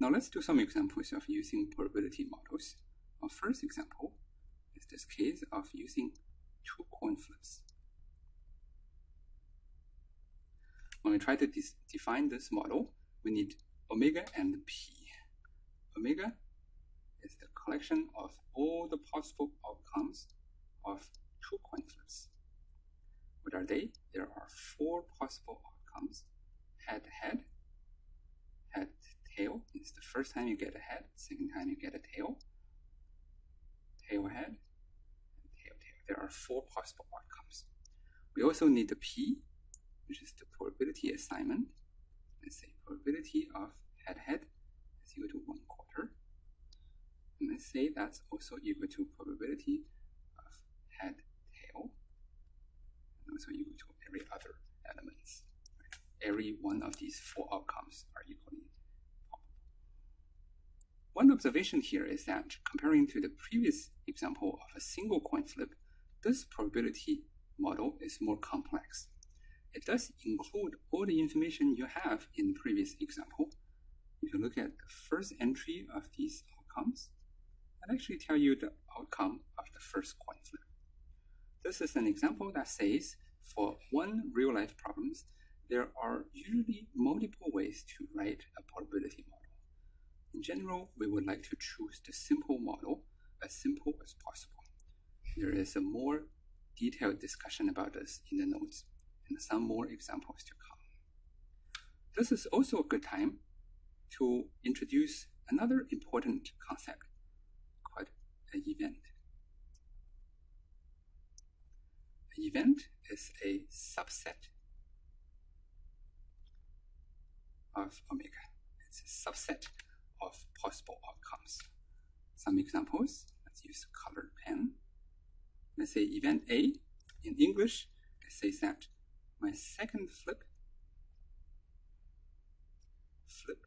Now let's do some examples of using probability models. Our first example is this case of using two coin flips. When we try to define this model, we need omega and p. Omega is the collection of all the possible outcomes of two coin flips. What are they? There are four possible outcomes. Head, head, first time you get a head, second time you get a tail. Tail, head, and tail, tail. There are four possible outcomes. We also need the P, which is the probability assignment. Let's say probability of head, head is equal to one quarter. And let's say that's also equal to probability of head, tail, and also equal to every other elements. Every one of these four outcomes are equally. One observation here is that comparing to the previous example of a single coin flip, this probability model is more complex. It does include all the information you have in the previous example. If you look at the first entry of these outcomes, that actually tell you the outcome of the first coin flip. This is an example that says for one real-life problems, there are usually multiple ways to write a probability model. In general, we would like to choose the simple model as simple as possible. There is a more detailed discussion about this in the notes and some more examples to come. This is also a good time to introduce another important concept called an event. An event is a subset of omega. It's a subset. Some examples, let's use colored pen. Let's say event A in English, it says that my second flip, flip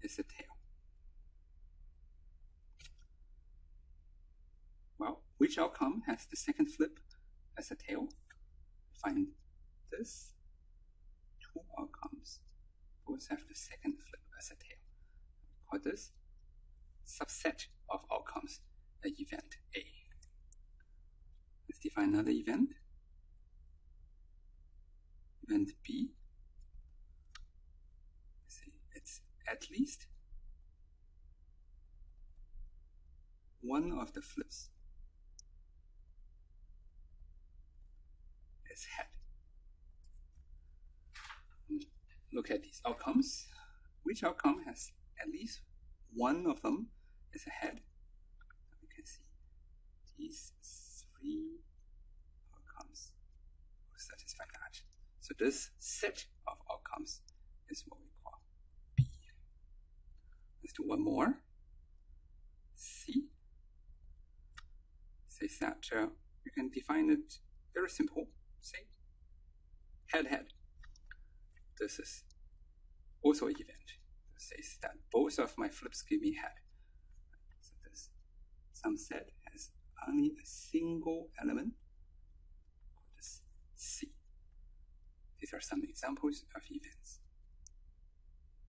is a tail. Well, which outcome has the second flip as a tail? Find this two outcomes both have the second flip as a tail. This subset of outcomes, the event A. Let's define another event. Event B. Let's see, it's at least one of the flips is head look at these outcomes. Which outcome has at least one of them is a head? We can see these three outcomes will satisfy that. So this set of outcomes is what we call B. Let's do one more. C says that uh, you can define it very simple. Say head head this is also an event. Says that both of my flips give me head. So this some set has only a single element called C. These are some examples of events.